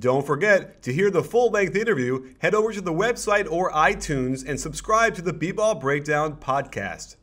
Don't forget to hear the full length interview, head over to the website or iTunes and subscribe to the B Ball Breakdown podcast.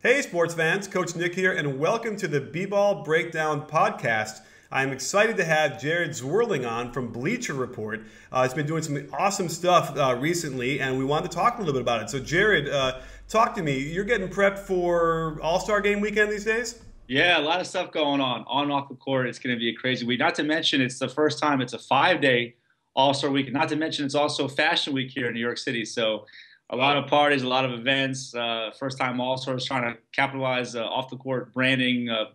Hey, sports fans, Coach Nick here, and welcome to the B Ball Breakdown podcast. I'm excited to have Jared Zwerling on from Bleacher Report. Uh, he's been doing some awesome stuff uh, recently, and we wanted to talk a little bit about it. So, Jared, uh, talk to me. You're getting prepped for All Star Game weekend these days? Yeah, a lot of stuff going on on and off the court. It's going to be a crazy week. Not to mention, it's the first time it's a five day All Star week. Not to mention, it's also Fashion Week here in New York City. So, a lot of parties, a lot of events. Uh, first time All Stars trying to capitalize uh, off the court branding, uh,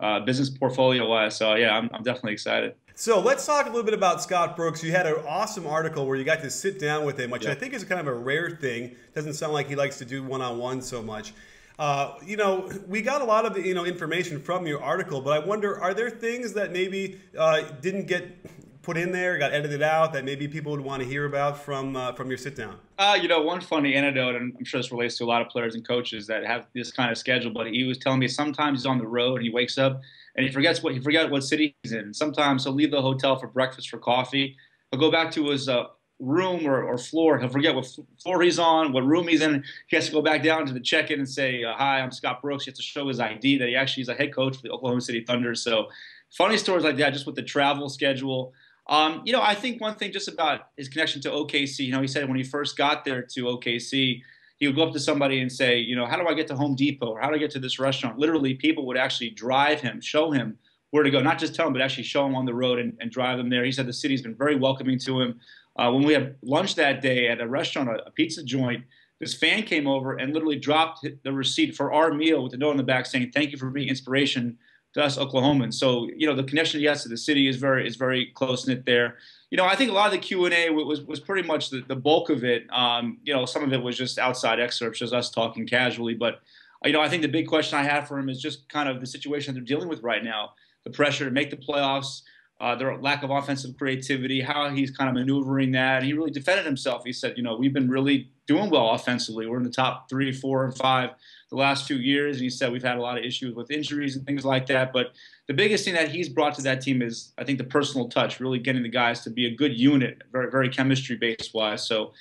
uh business portfolio wise. So, yeah, I'm, I'm definitely excited. So let's talk a little bit about Scott Brooks. You had an awesome article where you got to sit down with him, which I think is kind of a rare thing. Doesn't sound like he likes to do one on one so much. Uh, you know, we got a lot of you know information from your article, but I wonder, are there things that maybe uh, didn't get put in there, got edited out, that maybe people would want to hear about from uh, from your sit down? Uh, you know, one funny anecdote, and I'm sure this relates to a lot of players and coaches that have this kind of schedule. But he was telling me sometimes he's on the road and he wakes up and he forgets what he forgot what city he's in. Sometimes he'll leave the hotel for breakfast for coffee. He'll go back to his uh, room or, or floor. He'll forget what floor he's on, what room he's in. He has to go back down to the check-in and say, uh, "Hi, I'm Scott Brooks." He has to show his ID that he actually is a head coach for the Oklahoma City Thunder. So, funny stories like that, just with the travel schedule. Um, you know, I think one thing just about his connection to OKC. You know, he said when he first got there to OKC, he would go up to somebody and say, you know, how do I get to Home Depot or how do I get to this restaurant? Literally, people would actually drive him, show him where to go, not just tell him, but actually show him on the road and, and drive him there. He said the city's been very welcoming to him. Uh, when we had lunch that day at a restaurant, a, a, pizza joint, this fan came over and literally dropped the receipt for our meal with a note on the back saying, "Thank you for being inspiration to us Oklahomans." So you know the connection has to the city is very is very close knit there. You know, I think a lot of the Q and A was was pretty much the, the bulk of it. Um, you know, some of it was just outside excerpts, just us talking casually. But you know, I think the big question I have for him is just kind of the situation they're dealing with right now, the pressure to make the playoffs uh, their lack of offensive creativity, how he's kind of maneuvering that. And he really defended himself. He said, you know, we've been really doing well offensively. We're in the top three, four, and five the last few years. And he said we've had a lot of issues with injuries and things like that. But the biggest thing that he's brought to that team is, I think, the personal touch, really getting the guys to be a good unit, very, very chemistry based wise. So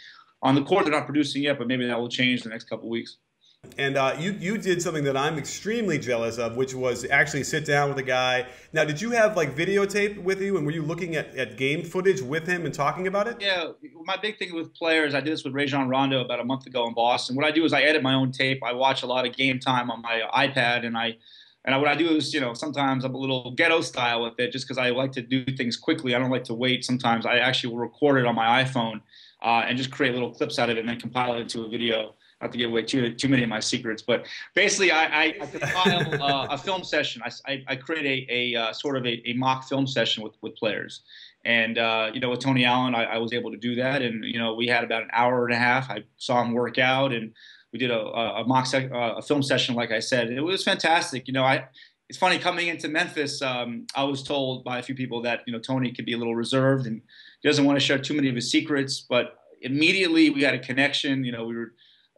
on the court, they're not producing yet, but maybe that will change the next couple weeks. And uh, you you did something that I'm extremely jealous of, which was actually sit down with a guy. Now, did you have like videotape with you, and were you looking at, at game footage with him and talking about it? Yeah, my big thing with players, I did this with Rajon Rondo about a month ago in Boston. What I do is I edit my own tape. I watch a lot of game time on my iPad, and I and what I do is, you know, sometimes I'm a little ghetto style with it, just because I like to do things quickly. I don't like to wait. Sometimes I actually will record it on my iPhone uh, and just create little clips out of it and then compile it into a video not to give away too too many of my secrets, but basically, I, I, I compile uh, a film session. I, I, create a, a uh, sort of a, a, mock film session with, with players, and uh, you know, with Tony Allen, I, I, was able to do that, and you know, we had about an hour and a half. I saw him work out, and we did a, a mock uh, a film session, like I said, and it was fantastic. You know, I. It's funny coming into Memphis. Um, I was told by a few people that you know Tony could be a little reserved and he doesn't want to share too many of his secrets. But immediately we had a connection. You know, we were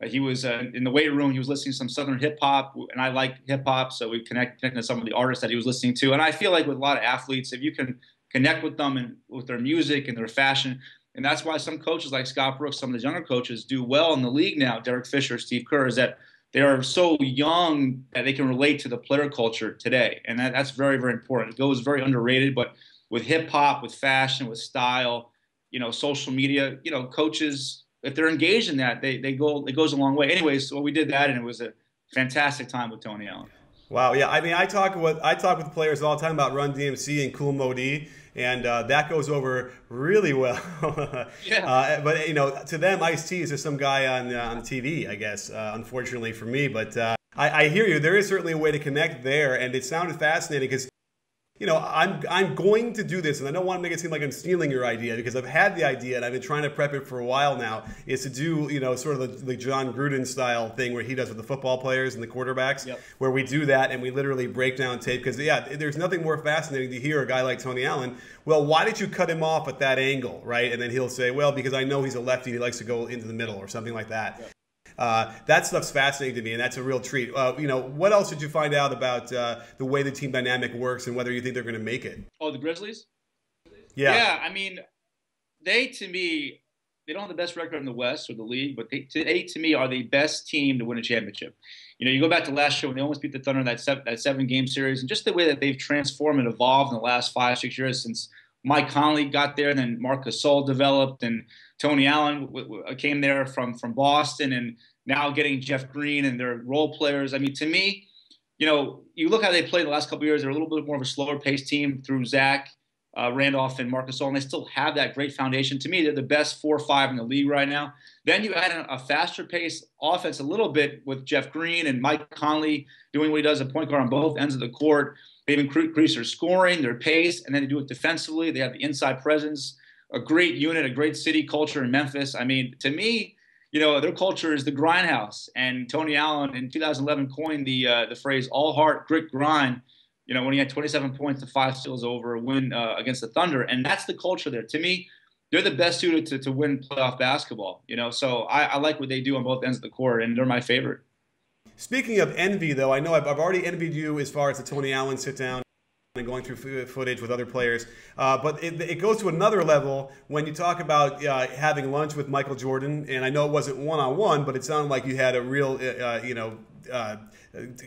he was uh, in the weight room. He was listening to some Southern hip hop, and I like hip hop, so we connect, connected to some of the artists that he was listening to. And I feel like with a lot of athletes, if you can connect with them and with their music and their fashion, and that's why some coaches like Scott Brooks, some of the younger coaches, do well in the league now. Derek Fisher, Steve Kerr, is that they are so young that they can relate to the player culture today, and that, that's very, very important. It goes very underrated, but with hip hop, with fashion, with style, you know, social media, you know, coaches if they're engaged in that, they, they go it goes a long way. Anyways, so we did that, and it was a fantastic time with Tony Allen. Wow, yeah. I mean, I talk with I talk with players all the time about Run DMC and Kool Moe Dee, and uh, that goes over really well. yeah. Uh, but you know, to them, Ice T is just some guy on uh, on TV, I guess. Uh, unfortunately for me, but uh, I, I, hear you. There is certainly a way to connect there, and it sounded fascinating because you know, I'm I'm going to do this, and I don't want to make it seem like I'm stealing your idea because I've had the idea and I've been trying to prep it for a while now. Is to do you know sort of the, the Jon Gruden style thing where he does with the football players and the quarterbacks, yep. where we do that and we literally break down tape because yeah, there's nothing more fascinating to hear a guy like Tony Allen. Well, why did you cut him off at that angle, right? And then he'll say, well, because I know he's a lefty, he likes to go into the middle or something like that. Yep. Uh, that stuff's fascinating to me, and that's a real treat. Uh, you know, what else did you find out about uh, the way the team dynamic works and whether you think they're going to make it? Oh, the Grizzlies. Yeah. Yeah. I mean, they to me, they don't have the best record in the West or the league, but they, they to me are the best team to win a championship. You know, you go back to last year when they almost beat the Thunder in that seven, that seven game series, and just the way that they've transformed and evolved in the last five six years since Mike Conley got there, and then Marcus Gasol developed, and Tony Allen w- w- came there from from Boston, and now getting Jeff Green and their role players. I mean, to me, you know, you look how they played the last couple years. They're a little bit more of a slower paced team through Zach uh, Randolph and Marcus Gasol, and they still have that great foundation. To me, they're the best four or five in the league right now. Then you add a, a faster pace offense a little bit with Jeff Green and Mike Conley doing what he does at point guard on both ends of the court. They've increased their scoring, their pace, and then they do it defensively. They have the inside presence, a great unit, a great city culture in Memphis. I mean, to me, you know, their culture is the grindhouse. And Tony Allen in 2011 coined the uh, the phrase "all heart, grit, grind." You know, when he had 27 points to five steals over a win uh, against the Thunder, and that's the culture there. To me, they're the best suited to, to win playoff basketball. You know, so I, I like what they do on both ends of the court, and they're my favorite. Speaking of envy, though, I know I've, I've already envied you as far as the Tony Allen sit down and going through footage with other players. Uh, but it, it, goes to another level when you talk about uh, having lunch with Michael Jordan. And I know it wasn't one on one, but it sounded like you had a real, uh, uh you know, uh,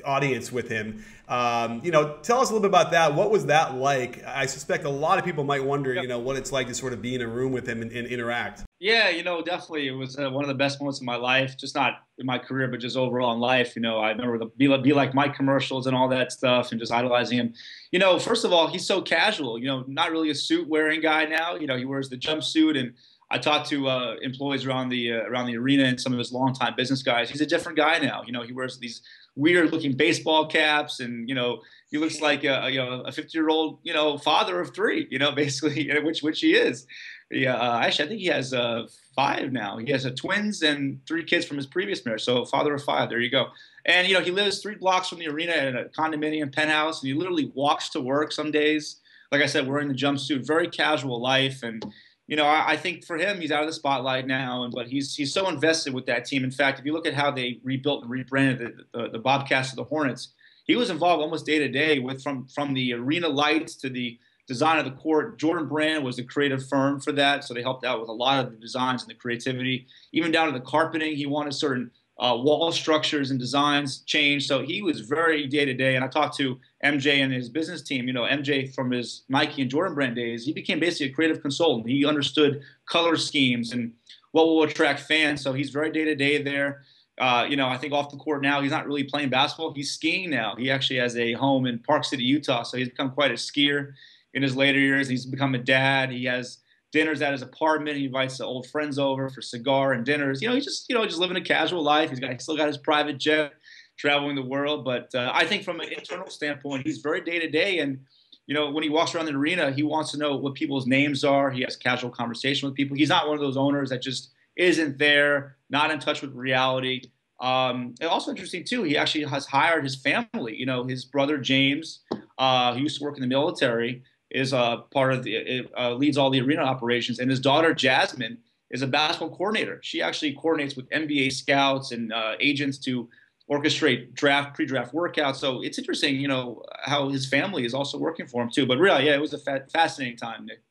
audience with him. Um, you know, tell us a little bit about that. What was that like? I suspect a lot of people might wonder, yep. you know, what it's like to sort of be in a room with him and, and interact. Yeah, you know, definitely. It was uh, one of the best moments of my life, just not in my career, but just overall in life. You know, I remember the Be Like, Be like Mike commercials and all that stuff and just idolizing him. You know, first of all, he's so casual, you know, not really a suit wearing guy now. You know, he wears the jumpsuit and I talked to uh, employees around the uh, around the arena and some of his longtime business guys. He's a different guy now. You know, he wears these weird looking baseball caps and you know he looks like a, you know a 50 year old you know father of three you know basically which which he is. Yeah uh, actually i think he has uh, five now. He has twins and three kids from his previous marriage so father of five. There you go. And you know he lives three blocks from the arena in a condominium penthouse and he literally walks to work some days. Like i said wearing the jumpsuit very casual life and you know, I, I, think for him, he's out of the spotlight now, and but he's he's so invested with that team. In fact, if you look at how they rebuilt and rebranded the, the, the Bobcats to the Hornets, he was involved almost day to day with from from the arena lights to the design of the court. Jordan Brand was the creative firm for that, so they helped out with a lot of the designs and the creativity, even down to the carpeting. He wanted certain uh, wall structures and designs changed. So he was very day to day. And I talked to MJ and his business team. You know, MJ from his Nike and Jordan brand days, he became basically a creative consultant. He understood color schemes and what will attract fans. So he's very day to day there. Uh, you know, I think off the court now, he's not really playing basketball. He's skiing now. He actually has a home in Park City, Utah. So he's become quite a skier in his later years. He's become a dad. He has dinners at his apartment. He invites the old friends over for cigar and dinners. You know, he's just you know just living a casual life. He's got he's still got his private jet, traveling the world. But uh, I think from an internal standpoint, he's very day to day. And you know, when he walks around the arena, he wants to know what people's names are. He has casual conversation with people. He's not one of those owners that just isn't there, not in touch with reality. Um, and also interesting too, he actually has hired his family. You know, his brother James, uh, he used to work in the military is a part of the uh, leads all the arena operations, and his daughter Jasmine is a basketball coordinator. She actually coordinates with NBA scouts and uh, agents to orchestrate draft pre-draft workouts. So it's interesting, you know, how his family is also working for him too. But really, yeah, it was a fa- fascinating time, Nick.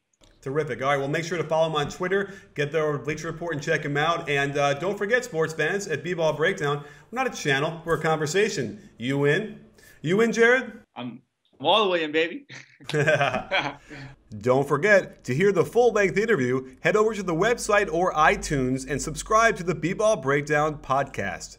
Terrific. All right, well, make sure to follow him on Twitter, get the Bleacher Report, and check him out. And uh, don't forget, sports fans, at B-Ball Breakdown, we're not a channel, we're a conversation. You in? You in, Jared? I'm I'm all the way in, baby. Don't forget to hear the full length interview. Head over to the website or iTunes and subscribe to the B Ball Breakdown podcast.